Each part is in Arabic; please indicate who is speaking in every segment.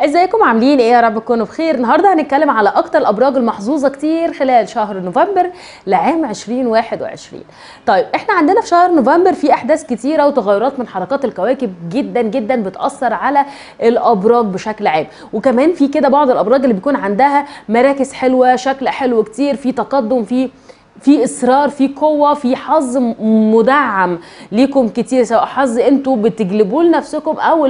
Speaker 1: ازيكم؟ عاملين إيه يا رب تكونوا بخير. النهارده هنتكلم على أكتر الابراج المحظوظة كتير خلال شهر نوفمبر لعام 2021 طيب إحنا عندنا في شهر نوفمبر في احداث كتيرة وتغيرات من حركات الكواكب جدا جدا بتأثر على الابراج بشكل عام. وكمان في كده بعض الابراج اللي بيكون عندها مراكز حلوة شكل حلو كتير في تقدم في في إصرار في قوة في حظ مدعم ليكم كتير سواء حظ أنتوا بتجلبوه لنفسكم أو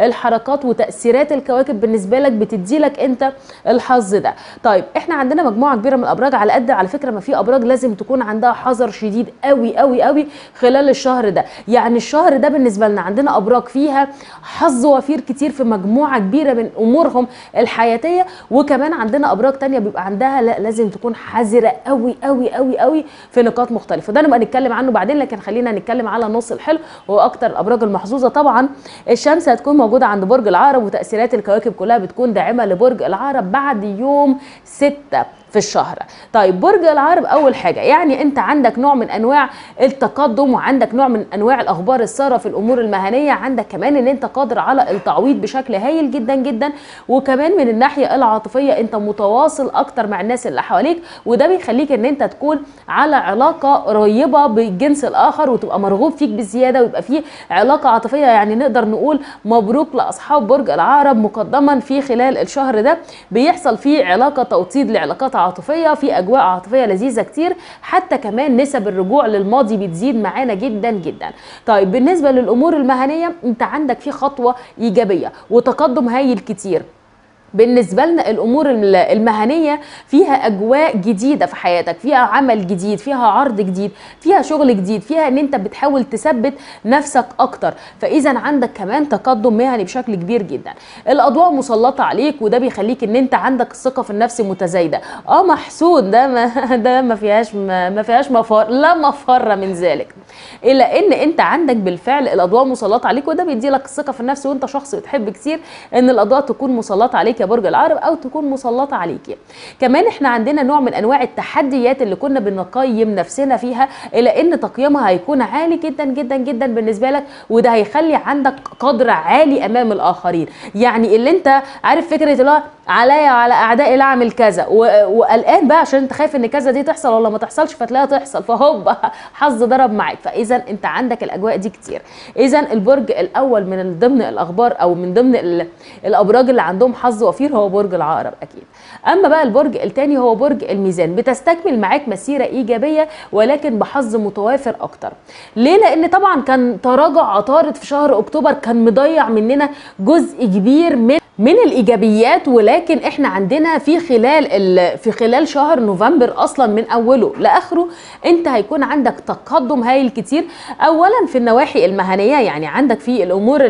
Speaker 1: الحركات وتأثيرات الكواكب بالنسبة لك بتدي لك انت الحظ ده. طيب إحنا عندنا مجموعة كبيرة من الأبراج. على قد على فكرة ما في أبراج لازم تكون عندها حذر شديد قوي قوي قوي خلال الشهر ده. يعني الشهر ده بالنسبة لنا عندنا أبراج فيها حظ وفير كتير في مجموعة كبيرة من أمورهم الحياتية. وكمان عندنا أبراج تانية بيبقى عندها لا لازم تكون حذرة قوي قوي قوي قوي قوي في نقاط مختلفة. ده نبقى نتكلم عنه بعدين لكن خلينا نتكلم على النص الحلو وهو أكتر الابراج المحظوظة. طبعا الشمس هتكون موجودة عند برج العقرب وتأثيرات الكواكب كلها بتكون داعمة لبرج العقرب بعد يوم 6 في الشهر. طيب برج العقرب أول حاجة يعني أنت عندك نوع من أنواع التقدم وعندك نوع من أنواع الأخبار الساره في الأمور المهنية عندك كمان إن أنت قادر على التعويض بشكل هايل جدا جدا وكمان من الناحية العاطفية أنت متواصل أكتر مع الناس اللي حواليك وده بيخليك إن أنت تكون على علاقة قريبة بالجنس الآخر وتبقى مرغوب فيك بزيادة ويبقى فيه علاقة عاطفية يعني نقدر نقول مبروك لأصحاب برج العقرب مقدما في خلال الشهر ده. بيحصل فيه علاقة توطيد لعلاقات عاطفية في أجواء عاطفية لذيذة كتير حتى كمان نسب الرجوع للماضي بتزيد معانا جدا جدا. طيب بالنسبة للأمور المهنية أنت عندك في خطوة إيجابية وتقدم هايل كتير. بالنسبة لنا الأمور المهنية فيها أجواء جديدة في حياتك فيها عمل جديد فيها عرض جديد فيها شغل جديد فيها إن أنت بتحاول تثبت نفسك أكتر. فإذا عندك كمان تقدم مهني بشكل كبير جدا. الأضواء مسلطة عليك وده بيخليك إن أنت عندك الثقة في النفس متزايدة. آه محسود ده ما ده ما فيهاش ما, ما فيهاش مفر لا مفر من ذلك. إلا إن أنت عندك بالفعل الأضواء مسلطة عليك وده بيدي لك الثقه في النفس وأنت شخص بتحب كتير إن الأضواء تكون مسلطة عليك يا برج العقرب أو تكون مسلطة عليكي كمان إحنا عندنا نوع من أنواع التحديات اللي كنا بنقيم نفسنا فيها الا إن تقييمها هيكون عالي جدا جدا جدا بالنسبة لك وده هيخلي عندك قدر عالي أمام الآخرين. يعني اللي أنت عارف فكرة اللي هو عليا وعلى اعدائي لا اعمل كذا وقلقان بقى عشان أنت خايف إن كذا دي تحصل ولا ما تحصلش فتلاقيها تحصل. فهوب حظ ضرب معاك. فاذا أنت عندك الأجواء دي كتير. اذا البرج الأول من ضمن الأخبار أو من ضمن الأبراج اللي عندهم حظ وفير هو برج العقرب أكيد. أما بقى البرج الثاني هو برج الميزان. بتستكمل معاك مسيرة إيجابية ولكن بحظ متوافر أكتر. ليه؟ لأن طبعا كان تراجع عطارد في شهر أكتوبر كان مضيع مننا جزء كبير من من الإيجابيات ولكن إحنا عندنا في خلال في خلال شهر نوفمبر أصلا من أوله لآخره أنت هيكون عندك تقدم هايل كتير. اولا في النواحي المهنية يعني عندك في الأمور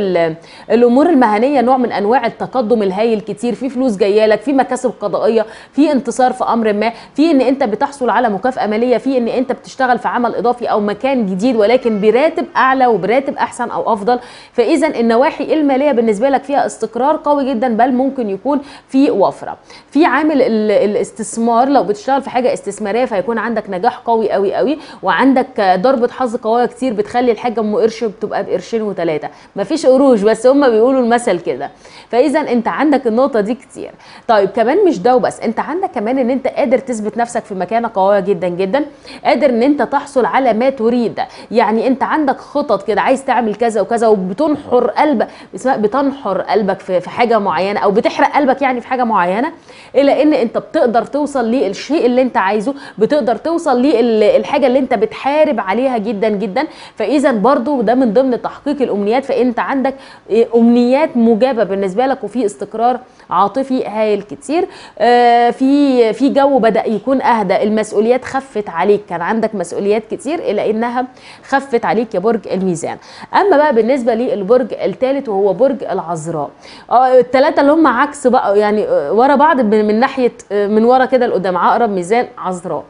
Speaker 1: الأمور المهنية نوع من أنواع التقدم الهايل كتير. في فلوس جاية لك في مكاسب قضائية في انتصار في أمر ما في إن أنت بتحصل على مكافأة مالية في إن أنت بتشتغل في عمل إضافي أو مكان جديد ولكن براتب أعلى وبراتب أحسن أو أفضل. فاذا النواحي المالية بالنسبة لك فيها استقرار قوي جدا. جدا بل ممكن يكون في وفرة. في عامل الاستثمار لو بتشتغل في حاجة استثمارية فيكون عندك نجاح قوي قوي قوي. وعندك ضربة حظ قوية كتير بتخلي الحاجة أم قرش بتبقى بقرشين وثلاثه مفيش قروش بس هم بيقولوا المثل كده. فاذا أنت عندك النقطة دي كتير. طيب كمان مش ده وبس أنت عندك كمان إن أنت قادر تثبت نفسك في مكانة قوية جدا جدا. قادر إن أنت تحصل على ما تريد. يعني أنت عندك خطط كده عايز تعمل كذا وكذا وبتنحر قلبك بتنحر قلبك في حاجة معينة أو بتحرق قلبك يعني في حاجة معينة إلا إن أنت بتقدر توصل للشيء اللي أنت عايزه بتقدر توصل للحاجة اللي أنت بتحارب عليها جدا جدا. فاذا برضو ده من ضمن تحقيق الأمنيات. فأنت عندك أمنيات مجابة بالنسبة لك وفي استقرار عاطفي هايل كتير. آه في في جو بدأ يكون أهدى. المسؤوليات خفت عليك. كان عندك مسؤوليات كتير إلا إنها خفت عليك يا برج الميزان. أما بقى بالنسبة للبرج الثالث وهو برج العذراء. آه الثلاثه اللي هم عكس بقى يعني ورا بعض من ناحية من ورا كده لقدام. عقرب ميزان عذراء.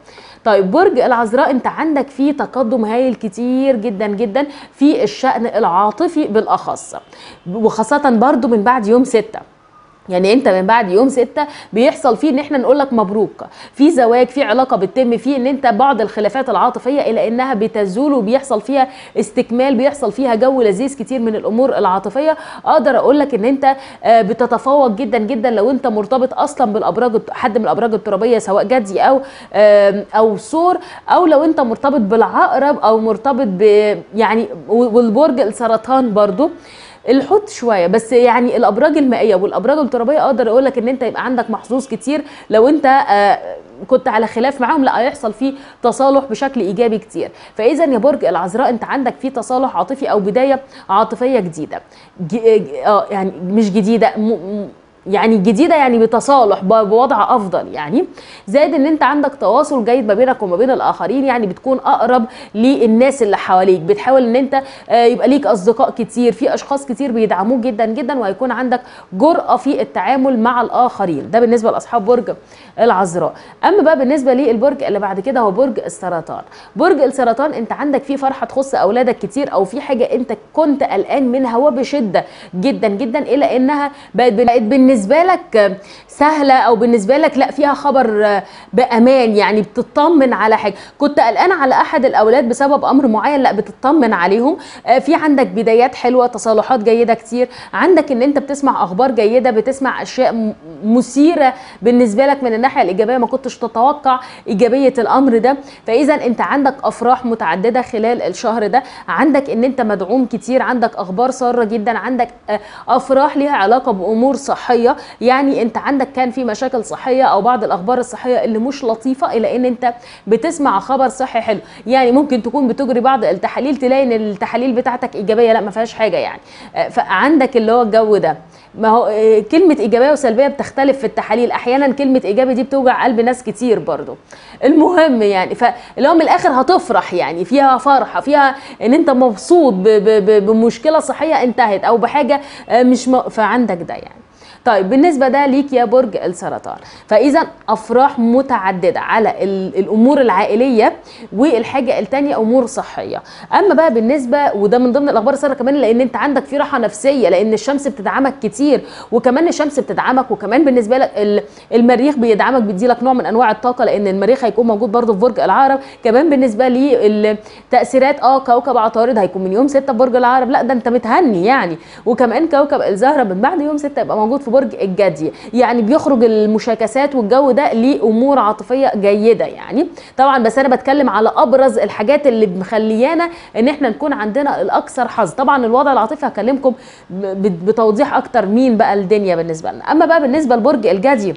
Speaker 1: طيب برج العذراء أنت عندك فيه تقدم هايل كتير جدا جدا في الشأن العاطفي بالأخص. وخاصة برضو من بعد يوم ستة. يعني انت من بعد يوم ستة بيحصل فيه ان إحنا نقول لك مبروك. في زواج في علاقة بتتم فيه ان انت بعض الخلافات العاطفية إلى إنها بتزول وبيحصل فيها استكمال بيحصل فيها جو لذيذ كتير من الأمور العاطفية. أقدر أقول لك إن انت آه، بتتفوق جدا جدا لو انت مرتبط أصلا بالأبراج حد من الأبراج الترابية سواء جدي أو أو ثور أو لو انت مرتبط بالعقرب أو مرتبط ب يعني والبرج السرطان برضو. الحوت شوية بس يعني الأبراج المائية والأبراج الترابية أقدر أقول لك إن أنت يبقى عندك محظوظ كتير لو أنت آه، كنت على خلاف معاهم لا هيحصل فيه تصالح بشكل إيجابي كتير. فإذا يا برج العذراء أنت عندك فيه تصالح عاطفي أو بداية عاطفية جديدة. آه يعني مش جديدة م- يعني جديدة يعني بتصالح بوضع أفضل يعني. زائد إن أنت عندك تواصل جيد ما بينك وما بين الآخرين يعني بتكون أقرب للناس اللي حواليك. بتحاول إن أنت آه، يبقى ليك أصدقاء كتير في أشخاص كتير بيدعموك جدا جدا وهيكون عندك جرأة في التعامل مع الآخرين. ده بالنسبة لأصحاب برج العذراء. أما بقى بالنسبة للبرج اللي بعد كده هو برج السرطان. برج السرطان أنت عندك فيه فرحة تخص أولادك كتير أو في حاجة أنت كنت قلقان منها وبشدة جدا جدا إلى إنها بقت بقت بالنسبة لك سهلة أو بالنسبة لك لا فيها خبر بأمان يعني بتطمن على حاجة. كنت قلقان على أحد الأولاد بسبب أمر معين لا بتطمن عليهم. آه، في عندك بدايات حلوة تصالحات جيدة كتير. عندك إن أنت بتسمع أخبار جيدة بتسمع أشياء مثيرة بالنسبة لك من الناحية الإيجابية ما كنتش تتوقع إيجابية الأمر ده. فإذا أنت عندك أفراح متعددة خلال الشهر ده. عندك إن أنت مدعوم كتير عندك أخبار سارة جدا عندك آه، أفراح ليها علاقة بأمور صحية يعني أنت عندك كان في مشاكل صحية أو بعض الأخبار الصحية اللي مش لطيفة إلى إن أنت بتسمع خبر صحي حلو. يعني ممكن تكون بتجري بعض التحاليل تلاقي إن التحاليل بتاعتك إيجابية لأ ما فيهاش حاجة يعني. آه، فعندك اللي هو الجو ده. ما هو آه، كلمة إيجابية وسلبية بتختلف في التحاليل. أحيانا كلمة إيجابي دي بتوجع قلب ناس كتير برضو. المهم يعني فاللي هو من الآخر هتفرح يعني فيها فرحة فيها إن أنت مبسوط بمشكلة صحية انتهت أو بحاجة آه، مش م... فعندك ده يعني. طيب بالنسبة ده ليك يا برج السرطان. فإذا أفراح متعددة على ال- الأمور العائلية والحاجة التانية أمور صحية. أما بقى بالنسبة وده من ضمن الأخبار السارة كمان لأن أنت عندك في راحة نفسية لأن الشمس بتدعمك كتير وكمان الشمس بتدعمك وكمان بالنسبة لك ال- المريخ بيدعمك بيديلك نوع من أنواع الطاقة لأن المريخ هيكون موجود برضه في برج العقرب كمان بالنسبة لي التأثيرات آه كوكب عطارد هيكون من يوم 6 برج العقرب لا ده أنت متهني يعني. وكمان كوكب الزهرة من بعد يوم 6 يبقى موجود في برج الجدي. يعني بيخرج المشاكسات والجو ده لأمور عاطفية جيدة يعني. طبعا بس أنا بتكلم على أبرز الحاجات اللي مخليانا إن إحنا نكون عندنا الأكثر حظ. طبعا الوضع العاطفي هكلمكم بتوضيح أكتر مين بقى الدنيا بالنسبة لنا. أما بقى بالنسبة لبرج الجدي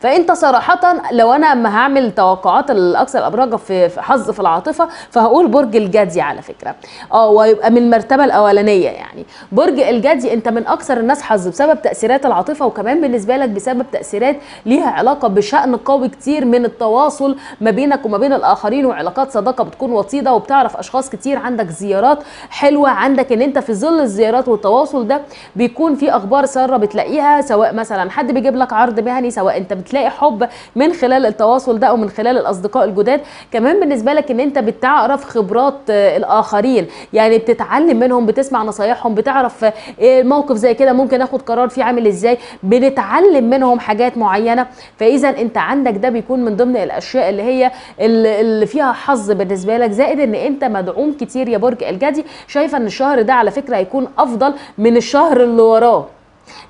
Speaker 1: فانت صراحة لو أنا أما هعمل توقعات الأكثر الأبراج في في حظ في العاطفة فهقول برج الجدي على فكرة. آه ويبقى من المرتبة الأولانية يعني. برج الجدي أنت من أكثر الناس حظ بسبب تأثيرات العاطفة وكمان بالنسبة لك بسبب تأثيرات ليها علاقة بشأن قوي كتير من التواصل ما بينك وما بين الآخرين وعلاقات صداقة بتكون وطيدة وبتعرف أشخاص كتير عندك زيارات حلوة عندك إن أنت في ظل الزيارات والتواصل ده بيكون في أخبار سارة بتلاقيها سواء مثلا حد بيجيب لك عرض مهني سواء أنت بتلاقي حب من خلال التواصل ده أو من خلال الأصدقاء الجداد. كمان بالنسبة لك إن أنت بتعرف خبرات آه، الآخرين يعني بتتعلم منهم بتسمع نصايحهم بتعرف آه، موقف زي كده ممكن آخد قرار فيه عامل إزاي بنتعلم منهم حاجات معينة. فإذا أنت عندك ده بيكون من ضمن الأشياء اللي هي اللي فيها حظ بالنسبة لك. زائد إن أنت مدعوم كتير يا برج الجدي. شايفة إن الشهر ده على فكرة هيكون أفضل من الشهر اللي وراه.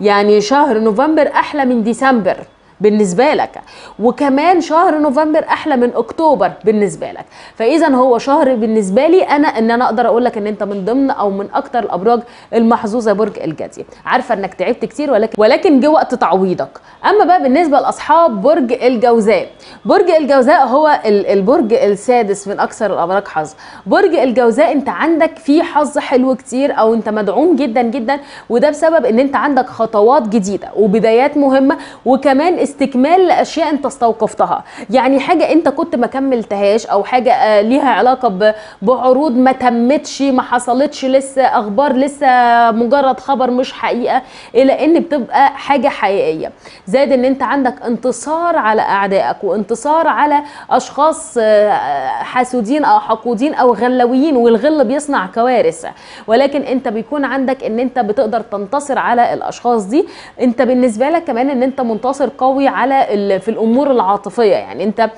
Speaker 1: يعني شهر نوفمبر أحلى من ديسمبر. بالنسبة لك. وكمان شهر نوفمبر أحلى من أكتوبر بالنسبة لك. فاذا هو شهر بالنسبة لي أنا إن أنا أقدر أقول لك إن أنت من ضمن أو من أكتر الأبراج المحظوظة برج الجدي. عارفة إنك تعبت كتير ولكن ولكن جه وقت تعويضك. أما بقى بالنسبة لأصحاب برج الجوزاء. برج الجوزاء هو ال- البرج السادس من أكثر الأبراج حظ. برج الجوزاء أنت عندك فيه حظ حلو كتير أو أنت مدعوم جدا جدا وده بسبب إن أنت عندك خطوات جديدة وبدايات مهمة وكمان استكمال لاشياء أنت استوقفتها. يعني حاجة أنت كنت ما كملتهاش أو حاجة آه، ليها علاقة بعروض ما تمتش ما حصلتش لسه أخبار لسه مجرد خبر مش حقيقة إلى إن بتبقى حاجة حقيقية. زائد إن أنت عندك انتصار على أعدائك وانتصار على أشخاص آه، حاسودين أو حقودين أو غلويين والغل بيصنع كوارث. ولكن أنت بيكون عندك إن أنت بتقدر تنتصر على الأشخاص دي. أنت بالنسبة لك كمان إن أنت منتصر قوي على ال- في الأمور العاطفية. يعني أنت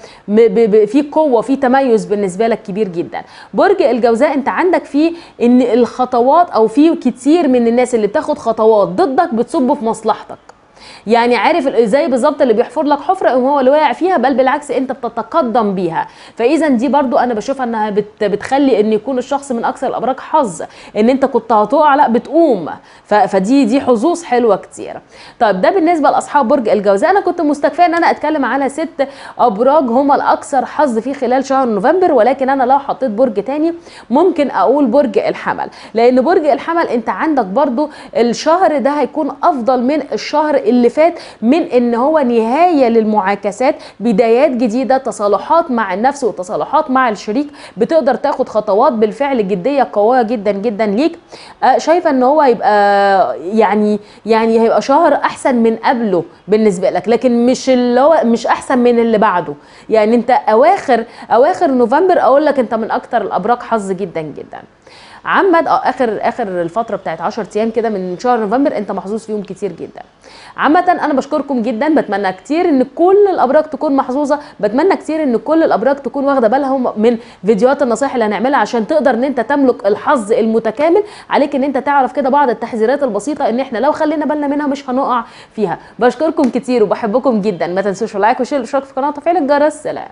Speaker 1: في قوة في تميز بالنسبة لك كبير جدا. برج الجوزاء أنت عندك فيه إن الخطوات أو في كتير من الناس اللي بتاخد خطوات ضدك بتصب في مصلحتك. يعني عارف زي بالظبط اللي بيحفر لك حفرة هو اللي واقع فيها بل بالعكس انت بتتقدم بيها. فاذا دي برضو أنا بشوفها انها بت بتخلي ان يكون الشخص من أكثر الابراج حظ ان انت كنت هتقع لا بتقوم. فدي دي حظوظ حلوة كتير. طيب ده بالنسبة لأصحاب برج الجوزاء. أنا كنت مستكفية إن أنا أتكلم على ست أبراج هم الأكثر حظ في خلال شهر نوفمبر ولكن أنا لو حطيت برج تاني ممكن أقول برج الحمل. لأن برج الحمل أنت عندك برضو الشهر ده هيكون أفضل من الشهر اللي فات من إن هو نهاية للمعاكسات بدايات جديدة تصالحات مع النفس وتصالحات مع الشريك بتقدر تاخد خطوات بالفعل جدية قوية جدا جدا ليك. آه، شايفة إن هو هيبقى يعني يعني هيبقى شهر أحسن من قبله بالنسبة لك لكن مش اللي هو مش أحسن من اللي بعده. يعني أنت أواخر أواخر نوفمبر أقول لك أنت من أكتر الأبراج حظ جدا جدا. عمد آه اخر آخر الفترة بتاعت 10 أيام كده من شهر نوفمبر أنت محظوظ فيهم كتير جدا. عامة أنا بشكركم جدا بتمنى كتير إن كل الأبراج تكون محظوظة بتمنى كتير إن كل الأبراج تكون واخدة بالها من فيديوهات النصائح اللي هنعملها عشان تقدر إن أنت تملك الحظ المتكامل. عليك إن أنت تعرف كده بعض التحذيرات البسيطة إن إحنا لو خلينا بالنا منها مش هنقع فيها. بشكركم كتير وبحبكم جدا. ما تنسوش اللايك والشير والاشتراك في القناه وتفعيل الجرس. سلام.